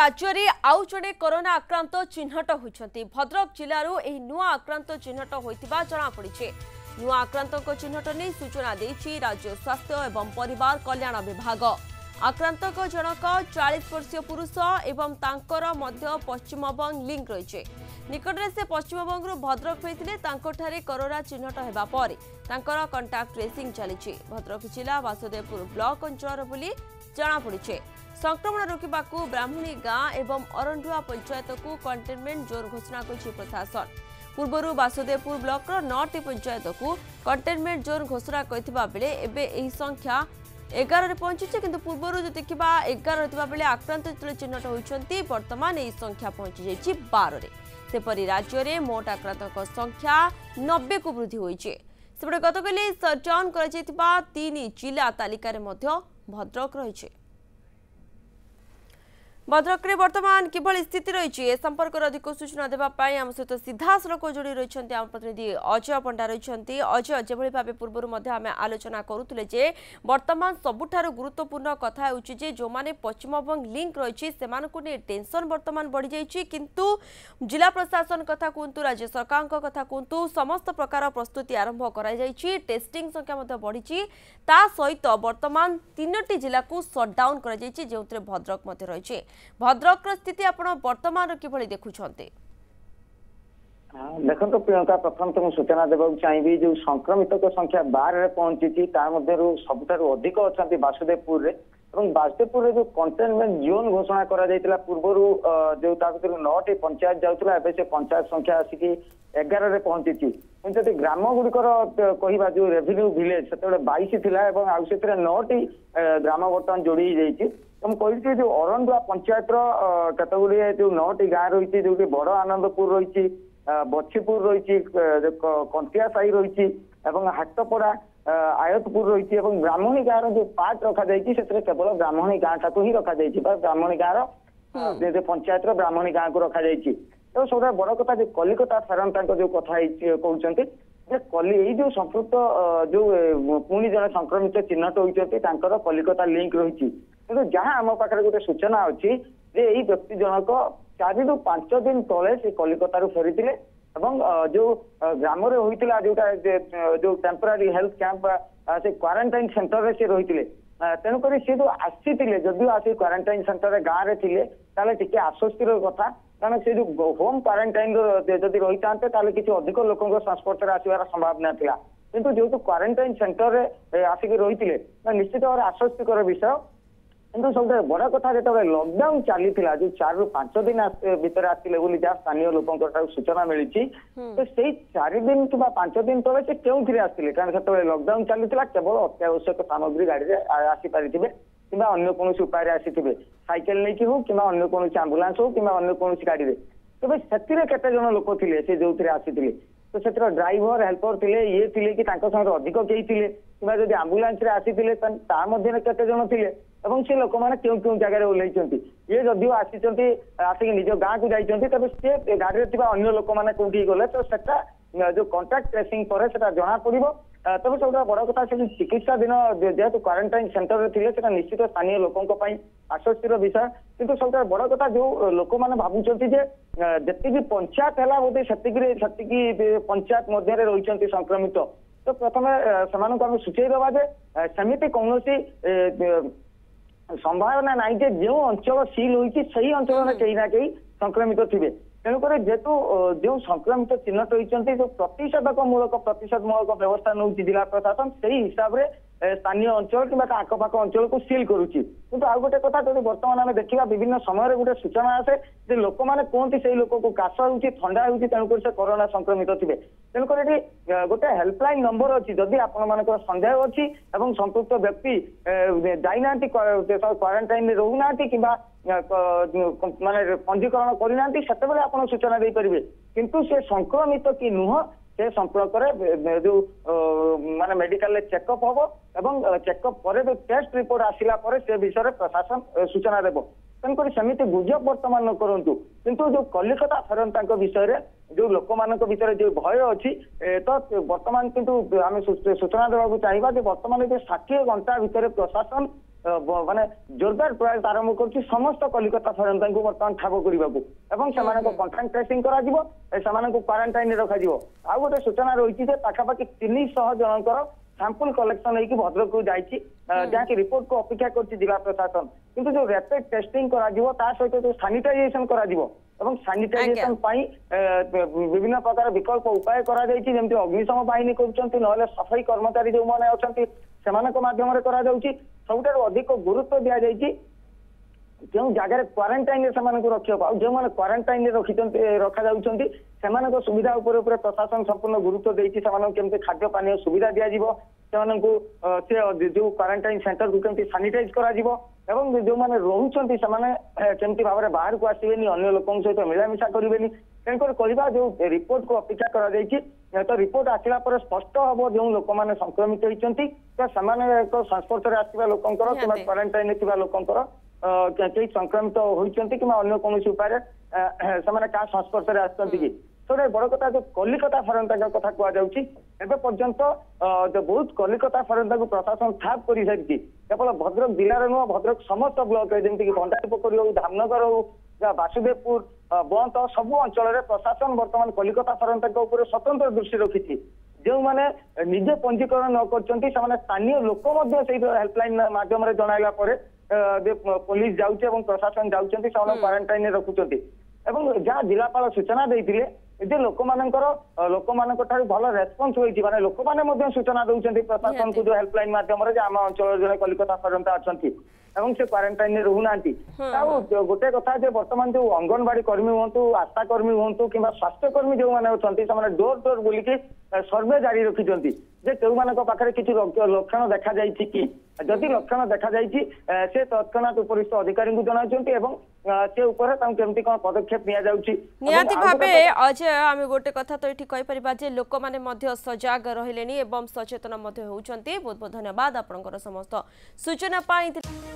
ରାଜ୍ୟରେ ଆଉ ଜଣେ କରୋନା ଆକ୍ରାନ୍ତ ଚିହ୍ନଟ ହୋଇଛନ୍ତି ଭଦ୍ରକ ଜିଲ୍ଲାରୁ ଏହି ନୂଆ ଆକ୍ରାନ୍ତ ଚିହ୍ନଟ ହୋଇଥିବା ଜଣାପଡ଼ିଛି ନୂଆ ଆକ୍ରାନ୍ତଙ୍କ ଚିହ୍ନଟ ନେଇ ସୂଚନା ଦେଇଛି ରାଜ୍ୟ ସ୍ୱାସ୍ଥ୍ୟ ଏବଂ ପରିବାର କଲ୍ୟାଣ ବିଭାଗ ଆକ୍ରାନ୍ତଙ୍କ ଜଣକ ଚାଳିଶ ବର୍ଷୀୟ ପୁରୁଷ ଏବଂ ତାଙ୍କର ମଧ୍ୟ ପଶ୍ଚିମବଙ୍ଗ ଲିଙ୍କ ରହିଛି ନିକଟରେ ସେ ପଶ୍ଚିମବଙ୍ଗରୁ ଭଦ୍ରକ ହୋଇଥିଲେ ତାଙ୍କଠାରେ କରୋନା ଚିହ୍ନଟ ହେବା ପରେ ତାଙ୍କର କଣ୍ଟାକ୍ଟ ଟ୍ରେସିଂ ଚାଲିଛି ଭଦ୍ରକ ଜିଲ୍ଲା ବାସୁଦେବପୁର ବ୍ଲକ ଅଞ୍ଚଳର ବୋଲି ଜଣାପଡ଼ିଛି ସଂକ୍ରମଣ ରୋକିବାକୁ ବ୍ରାହ୍ମଣୀ ଗାଁ ଏବଂ ଅରଣ୍ଡୁଆ ପଞ୍ଚାୟତକୁ କଣ୍ଟେନମେଣ୍ଟ ଜୋନ୍ ଘୋଷଣା କରିଛି ପ୍ରଶାସନ ପୂର୍ବରୁ ବାସୁଦେବପୁର ବ୍ଲକର ନଅଟି ପଞ୍ଚାୟତକୁ କଣ୍ଟେନମେଣ୍ଟ ଜୋନ୍ ଘୋଷଣା କରିଥିବା ବେଳେ ଏବେ ଏହି ସଂଖ୍ୟା ଏଗାରରେ ପହଞ୍ଚିଛି କିନ୍ତୁ ପୂର୍ବରୁ ଯଦି ଦେଖିବା ଏଗାର ରହିଥିବା ବେଳେ ଆକ୍ରାନ୍ତ ଯେତେବେଳେ ଚିହ୍ନଟ ହୋଇଛନ୍ତି ବର୍ତ୍ତମାନ ଏହି ସଂଖ୍ୟା ପହଞ୍ଚିଯାଇଛି ବାରରେ ସେପରି ରାଜ୍ୟରେ ମୋଟ ଆକ୍ରାନ୍ତଙ୍କ ସଂଖ୍ୟା ନବେକୁ ବୃଦ୍ଧି ହୋଇଛି ସେପଟେ ଗତକାଲି ସଟ୍ଡାଉନ୍ କରାଯାଇଥିବା ତିନି ଜିଲ୍ଲା ତାଲିକାରେ ମଧ୍ୟ ଭଦ୍ରକ ରହିଛି ভদ্রকরে বর্তমান কিভাবে স্থিতি রয়েছে এ সম্পর্কের অধিক সূচনা দেওয়া আম সহ সিধাসলখ যোড়ি রয়েছেন আম প্রতিনিধি অজয় পণ্ডা রয়েছেন অজয় যেভাবে ভাবে পূর্বর মধ্যে আমি আলোচনা করুলে যে বর্তমান সবুঠার গুরুত্বপূর্ণ কথা হচ্ছে যে যে পশ্চিমবঙ্গ লিঙ্ক রয়েছে সে টেনশন বর্তমান বড়ি যাই কিন্তু জেলা প্রশাসন কথা কুহতু রাজ্য সরকার কথা কুহতু সমস্ত প্রকার প্রস্তুতি আরম্ভ করা যাই টেস্টিং সংখ্যা মধ্যে বড়িছি তা সহিত বর্তমান তিনোটি জেলা সটডাউন করা যাই যে ভদ্রক মধ্যে রয়েছে ভদ্রকর স্থিতি আপনার বর্তমান কিভাবে দেখুছেন ଦେଖନ୍ତୁ ପ୍ରିୟଙ୍କା ପ୍ରଥମେ ତ ମୁଁ ସୂଚନା ଦେବାକୁ ଚାହିଁବି ଯୋଉ ସଂକ୍ରମିତଙ୍କ ସଂଖ୍ୟା ବାରରେ ପହଞ୍ଚିଛି ତା ମଧ୍ୟରୁ ସବୁଠାରୁ ଅଧିକ ଅଛନ୍ତି ବାସୁଦେବପୁରରେ ଏବଂ ବାଜପେୟୀପୁରରେ ଯୋଉ କଣ୍ଟେନମେଣ୍ଟ ଜୋନ୍ ଘୋଷଣା କରାଯାଇଥିଲା ପୂର୍ବରୁ ଯୋଉ ତା ଭିତରୁ ନଅଟି ପଞ୍ଚାୟତ ଯାଉଥିଲା ଏବେ ସେ ପଞ୍ଚାୟତ ସଂଖ୍ୟା ଆସିକି ଏଗାରରେ ପହଞ୍ଚିଛି କିନ୍ତୁ ଯଦି ଗ୍ରାମ ଗୁଡ଼ିକର କହିବା ଯୋଉ ରେଭିନ୍ୟୁ ଭିଲେଜ ସେତେବେଳେ ବାଇଶ ଥିଲା ଏବଂ ଆଉ ସେଥିରେ ନଅଟି ଗ୍ରାମ ବର୍ତ୍ତମାନ ଯୋଡ଼ି ହେଇଯାଇଛି ଏବଂ କହିଲି ଯେ ଯୋଉ ଅରଣ୍ଡୁଆ ପଞ୍ଚାୟତର କେତେଗୁଡ଼ିଏ ଯୋଉ ନଅଟି ଗାଁ ରହିଛି ଯୋଉଠି ବଡ଼ ଆନନ୍ଦପୁର ରହିଛି ବଛିପୁର ରହିଛି କଣ୍ଟିଆ ସାହି ରହିଛି ଏବଂ ହାଟପଡ଼ା ଆୟତପୁର ରହିଛି ଏବଂ ବ୍ରାହ୍ମଣୀ ଗାଁର ଯୋଉ ପାର୍ଟ ରଖାଯାଇଛି ସେଥିରେ କେବଳ ବ୍ରାହ୍ମଣୀ ଗାଁଟାକୁ ହିଁ ରଖାଯାଇଛି ବା ବ୍ରାହ୍ମଣୀ ଗାଁର ପଞ୍ଚାୟତର ବ୍ରାହ୍ମଣୀ ଗାଁକୁ ରଖାଯାଇଛି ଏବଂ ସବୁଠାରୁ ବଡ କଥା ଯେ କଲିକତା ଫେରନ୍ ତାଙ୍କ ଯୋଉ କଥା ହେଇଛି କହୁଛନ୍ତି ଯେ କଲି ଏଇ ଯୋଉ ସମ୍ପୃକ୍ତ ଯୋଉ ପୁଣି ଜଣେ ସଂକ୍ରମିତ ଚିହ୍ନଟ ହୋଇଛନ୍ତି ତାଙ୍କର କଲିକତା ଲିଙ୍କ ରହିଛି କିନ୍ତୁ ଯାହା ଆମ ପାଖରେ ଗୋଟେ ସୂଚନା ଅଛି ଯେ ଏଇ ବ୍ୟକ୍ତି ଜଣକ ଚାରିରୁ ପାଞ୍ଚ ଦିନ ତଳେ ସେ କଲିକତାରୁ ଫେରିଥିଲେ जो ग्राम से होता जो जो टेम्पोरि हेल्थ कैंप से क्वरेन्टाइन सेन्टर से रही थे तेणुक सी जो आसी जदि आस क्वरेन्टाइन सेन्टर गाँव में थे टे आश्वस्ति कथा कारण से जो होम क्वरेन्टाइन जदि रही था किसी अधिक लोक संस्पर्श आसवर संभावना था कि जो क्वरेन्टाइन सेन्टर में आसिक रही थे निश्चित भाव आश्वस्तिकर विषय କିନ୍ତୁ ସବୁଠାରୁ ବଡ କଥା ଯେତେବେଳେ ଲକଡାଉନ ଚାଲିଥିଲା ଯୋଉ ଚାରିରୁ ପାଞ୍ଚ ଦିନ ଭିତରେ ଆସିଥିଲେ ବୋଲି ଯାହା ସ୍ଥାନୀୟ ଲୋକଙ୍କ ଠାରୁ ସୂଚନା ମିଳିଛି ତ ସେଇ ଚାରି ଦିନ କିମ୍ବା ପାଞ୍ଚ ଦିନ ତଳେ ସେ କେଉଁଥିରେ ଆସିଥିଲେ କାରଣ ସେତେବେଳେ ଲକଡାଉନ ଚାଲିଥିଲା କେବଳ ଅତ୍ୟାବଶ୍ୟକ ସାମଗ୍ରୀ ଗାଡିରେ ଆସିପାରିଥିବେ କିମ୍ବା ଅନ୍ୟ କୌଣସି ଉପାୟରେ ଆସିଥିବେ ସାଇକେଲ ନେଇକି ହଉ କିମ୍ବା ଅନ୍ୟ କୌଣସି ଆମ୍ବୁଲାନ୍ସ ହଉ କିମ୍ବା ଅନ୍ୟ କୌଣସି ଗାଡିରେ ତେବେ ସେଥିରେ କେତେ ଜଣ ଲୋକ ଥିଲେ ସେ ଯୋଉଥିରେ ଆସିଥିଲେ ତ ସେଥିର ଡ୍ରାଇଭର ହେଲ୍ପର ଥିଲେ ଇଏ ଥିଲେ କି ତାଙ୍କ ସାଙ୍ଗରେ ଅଧିକ କେହି ଥିଲେ କିମ୍ବା ଯଦି ଆମ୍ବୁଲାନ୍ସରେ ଆସିଥିଲେ ତା ମଧ୍ୟରେ କେତେ ଜଣ ଥିଲେ এবং সে ସେ ଲୋକମାନେ କେଉଁ କେଉଁ ଜାଗାରେ ଓହ୍ଲେଇଛନ୍ତି ଇଏ ଯଦିଓ ଆସିଛନ୍ତି ଆସିକି ନିଜ ଗାଁକୁ ଯାଇଛନ୍ତି ତେବେ ସେ অন্য লোক মানে ଲୋକମାନେ গলে তো সেটা যে ଯୋଉ ট্রেসিং পরে সেটা জনা পড়ব তবে সবুটা বড় কথা সে চিকিৎসাধীন যেহেতু কোয়ারেন্টাইন সেন্টর লে সেটা নিশ্চিত স্থানীয় লোক আশ্বস্তির বিষয় কিন্তু সবুটা বড় কথা যে লোক মানে ভাবুছেন যে যেত পঞ্চায়েত হল বোধে সেতিকি সেতিকি পঞ্চায়েত মধ্যে রয়েছেন সংক্রমিত তো প্রথমে সেমানকু আমি সূচাই দেওয়া যে সেমিটি কৌশি ସମ୍ଭାବନା ନାହିଁ ଯେ ଯେଉଁ ଅଞ୍ଚଳ ସିଲ୍ ହୋଇଛି ସେଇ ଅଞ୍ଚଳରେ କେହି ନା କେହି ସଂକ୍ରମିତ ଥିବେ ତେଣୁକରି ଯେହେତୁ ଯେଉଁ ସଂକ୍ରମିତ ଚିହ୍ନଟ ହୋଇଛନ୍ତି ଯୋଉ ପ୍ରତିଷେଧକ ମୂଳକ ପ୍ରତିଷେଧ ମୂଳକ ବ୍ୟବସ୍ଥା ନଉଛି ଜିଲ୍ଲା ପ୍ରଶାସନ ସେଇ ହିସାବରେ ସ୍ଥାନୀୟ ଅଞ୍ଚଳ କିମ୍ବା ତା ଆଖପାଖ ଅଞ୍ଚଳକୁ ସିଲ୍ କରୁଛି କିନ୍ତୁ ଆଉ ଗୋଟେ କଥା ଯଦି ବର୍ତ୍ତମାନ ଆମେ ଦେଖିବା ବିଭିନ୍ନ ସମୟରେ ଗୋଟେ ସୂଚନା ଆସେ ଯେ ଲୋକମାନେ କୁହନ୍ତି ସେଇ ଲୋକକୁ କାଶ ହେଉଛି ଥଣ୍ଡା ହେଉଛି ତେଣୁକରି ସେ କରୋନା ସଂକ୍ରମିତ ଥିବେ ତେଣୁକରି ଏଠି ଗୋଟେ ହେଲ୍ପଲାଇନ୍ ନମ୍ବର ଅଛି ଯଦି ଆପଣମାନଙ୍କର ସନ୍ଦେହ ଅଛି ଏବଂ ସମ୍ପୃକ୍ତ ବ୍ୟକ୍ତି ଯାଇନାହାନ୍ତି କ୍ୱାରେଣ୍ଟାଇନ୍ରେ ରହୁନାହାନ୍ତି କିମ୍ବା ମାନେ ପଞ୍ଜୀକରଣ କରିନାହାନ୍ତି ସେତେବେଳେ ଆପଣ ସୂଚନା ଦେଇପାରିବେ କିନ୍ତୁ ସେ ସଂକ୍ରମିତ କି ନୁହଁ সে সম্পর্করে যে মানে মেডিকাল চেকআপ হব এবং চেকআপ পরে যে টেস্ট রিপোর্ট আসিলা পরে সে বিষয়ে প্রশাসন সূচনা দেব তেমনি সেমিতি গুজব বর্তমান করতু কিন্তু যে কলিকতা ফেরন্তা বিষয়ে যে লোকমানক ভিতরে যে ভয় অছি তো বর্তমান কিন্তু আমি সূচনা দেওয়া চাইবা যে বর্তমানে যে ষাঠিয়ে ঘন্টা ভিতরে প্রশাসন ମାନେ ଜୋରଦାର ପ୍ରୟାସ ଆରମ୍ଭ କରୁଛି ସମସ୍ତ କଲିକତା ଫରେନ୍ତାଙ୍କୁ ବର୍ତ୍ତମାନ ଠାବ କରିବାକୁ ଏବଂ ସେମାନଙ୍କ କଣ୍ଟାକ୍ଟ ଟ୍ରେସିଂ କରାଯିବ ସେମାନଙ୍କୁ କ୍ୱାରେଣ୍ଟାଇନରେ ରଖାଯିବ ଆଉ ଗୋଟେ ସୂଚନା ରହିଛି ଯେ ପାଖାପାଖି ତିନିଶହ ଜଣଙ୍କର ସାମ୍ପଲ କଲେକ୍ସନ ହେଇକି ଭଦ୍ରକକୁ ଯାଇଛି ଯାହାକି ରିପୋର୍ଟକୁ ଅପେକ୍ଷା କରୁଛି ଜିଲ୍ଲା ପ୍ରଶାସନ କିନ୍ତୁ ଯୋଉ ରାପିଡ ଟେଷ୍ଟିଂ କରାଯିବ ତା ସହିତ ଯୋଉ ସାନିଟାଇଜେସନ କରାଯିବ ଏବଂ ସାନିଟାଇଜେସନ ପାଇଁ ବିଭିନ୍ନ ପ୍ରକାର ବିକଳ୍ପ ଉପାୟ କରାଯାଇଛି ଯେମିତି ଅଗ୍ନିଶମ ବାହିନୀ କରୁଛନ୍ତି ନହେଲେ ସଫେଇ କର୍ମଚାରୀ ଯୋଉମାନେ ଅଛନ୍ତି ସେମାନଙ୍କ ମାଧ୍ୟମରେ କରାଯାଉଛି ସବୁଠାରୁ ଅଧିକ ଗୁରୁତ୍ୱ ଦିଆଯାଇଛି ଯେଉଁ ଜାଗାରେ କ୍ୱାରେଣ୍ଟାଇନରେ ସେମାନଙ୍କୁ ରଖିବାକୁ ଆଉ ଯେଉଁମାନେ କ୍ୱାରେଣ୍ଟାଇନରେ ରଖିଛନ୍ତି ରଖାଯାଉଛନ୍ତି ସେମାନଙ୍କ ସୁବିଧା ଉପରେ ଉପରେ ପ୍ରଶାସନ ସମ୍ପୂର୍ଣ୍ଣ ଗୁରୁତ୍ୱ ଦେଇଛି ସେମାନଙ୍କୁ କେମିତି ଖାଦ୍ୟ ପାନୀୟ ସୁବିଧା ଦିଆଯିବ ସେମାନଙ୍କୁ ସେ ଯୋଉ କ୍ୱାରେଣ୍ଟାଇନ୍ ସେଣ୍ଟରକୁ କେମିତି ସାନିଟାଇଜ୍ କରାଯିବ ଏବଂ ଯେଉଁମାନେ ରହୁଛନ୍ତି ସେମାନେ କେମିତି ଭାବରେ ବାହାରକୁ ଆସିବେନି ଅନ୍ୟ ଲୋକଙ୍କ ସହିତ ମିଳାମିଶା କରିବେନି ତେଣୁକରି କହିବା ଯେଉଁ ରିପୋର୍ଟକୁ ଅପେକ୍ଷା କରାଯାଇଛି ତ ରିପୋର୍ଟ ଆସିଲା ପରେ ସ୍ପଷ୍ଟ ହେବ ଯେଉଁ ଲୋକମାନେ ସଂକ୍ରମିତ ହୋଇଛନ୍ତି ତ ସେମାନେ ଏକ ସଂସ୍ପର୍ଶରେ ଆସିବା ଲୋକଙ୍କର କିମ୍ବା କ୍ୱାରେଣ୍ଟାଇନ୍ରେ ଥିବା ଲୋକଙ୍କର କେହି ସଂକ୍ରମିତ ହୋଇଛନ୍ତି କିମ୍ବା ଅନ୍ୟ କୌଣସି ଉପାୟରେ ସେମାନେ କାହା ସଂସ୍ପର୍ଶରେ ଆସିଛନ୍ତି କି ସବୁଠାରୁ ବଡ କଥା ଯୋଉ କଲିକତା ଫରନ୍ତାଙ୍କ କଥା କୁହାଯାଉଛି ଏବେ ପର୍ଯ୍ୟନ୍ତ ବହୁତ କଲିକତା ଫରନ୍ତାକୁ ପ୍ରଶାସନ ଠାପ କରିସାରିଛି କେବଳ ଭଦ୍ରକ ଜିଲ୍ଲାର ନୁହଁ ଭଦ୍ରକ ସମସ୍ତ ବ୍ଲକରେ ଯେମିତିକି ଭଣ୍ଡାରୀ ପୋଖରୀ ହଉ ଧାମନଗର ହଉ ବାସୁଦେବପୁର ବନ୍ତ ସବୁ ଅଞ୍ଚଳରେ ପ୍ରଶାସନ ବର୍ତ୍ତମାନ କଲିକତା ଫରନ୍ତାଙ୍କ ଉପରେ ସ୍ୱତନ୍ତ୍ର ଦୃଷ୍ଟି ରଖିଛି ଯେଉଁମାନେ ନିଜେ ପଞ୍ଜୀକରଣ ନ କରିଛନ୍ତି ସେମାନେ ସ୍ଥାନୀୟ ଲୋକ ମଧ୍ୟ ସେଇ ହେଲ୍ପଲାଇନ ମାଧ୍ୟମରେ ଜଣାଇଲା ପରେ ପୋଲିସ ଯାଉଛି ଏବଂ ପ୍ରଶାସନ ଯାଉଛନ୍ତି ସେମାନଙ୍କୁ କ୍ୱାରେଣ୍ଟାଇନରେ ରଖୁଛନ୍ତି ଏବଂ ଯାହା ଜିଲ୍ଲାପାଳ ସୂଚନା ଦେଇଥିଲେ ଯେ ଲୋକମାନଙ୍କର ଲୋକମାନଙ୍କ ଠାରୁ ଭଲ ରେସପନ୍ସ ହୋଇଛି ମାନେ ଲୋକମାନେ ମଧ୍ୟ ସୂଚନା ଦେଉଛନ୍ତି ପ୍ରଶାସନକୁ ଯୋଉ ହେଲ୍ପଲାଇନ୍ ମାଧ୍ୟମରେ ଯେ ଆମ ଅଞ୍ଚଳରେ ଜଣେ କଲିକତା ପର୍ଯ୍ୟନ୍ତ ଅଛନ୍ତି ଏବଂ ସେ କ୍ୱାରେଣ୍ଟାଇନରେ ରହୁନାହାନ୍ତି ଆଉ ଗୋଟେ କଥା ଯେ ବର୍ତ୍ତମାନ ଯୋଉ ଅଙ୍ଗନବାଡି କର୍ମୀ ହୁଅନ୍ତୁ ଆଶା କର୍ମୀ ହୁଅନ୍ତୁ କିମ୍ବା ସ୍ୱାସ୍ଥ୍ୟ କର୍ମୀ ଯୋଉମାନେ ଅଛନ୍ତି ସେମାନେ ଡୋର ଡୋର ବୁଲିକି ସର୍ଭେ ଜାରି ରଖିଛନ୍ତି ଯେ କେଉଁମାନଙ୍କ ପାଖରେ କିଛି ଲକ୍ଷଣ ଦେଖାଯାଇଛି କି ଯଦି ଲକ୍ଷଣ ଦେଖାଯାଇଛି ସେ ତତ୍କ୍ଷଣାତ ଉପରିସ୍ଥ ଅଧିକାରୀଙ୍କୁ ଜଣାଇଛନ୍ତି ଏବଂ ସେ ଉପରେ ତାଙ୍କୁ କେମିତି କ'ଣ ପଦକ୍ଷେପ ନିଆଯାଉଛି ନିହାତି ଭାବେ ଅଜୟ ଆମେ ଗୋଟେ କଥା ତ ଏଠି କହିପାରିବା ଯେ ଲୋକମାନେ ମଧ୍ୟ ସଜାଗ ରହିଲେଣି ଏବଂ ସଚେତନ ମଧ୍ୟ ହେଉଛନ୍ତି ବହୁତ ବହୁତ ଧନ୍ୟବାଦ ଆପଣଙ୍କର ସମସ୍ତ ସୂଚନା ପାଇଁ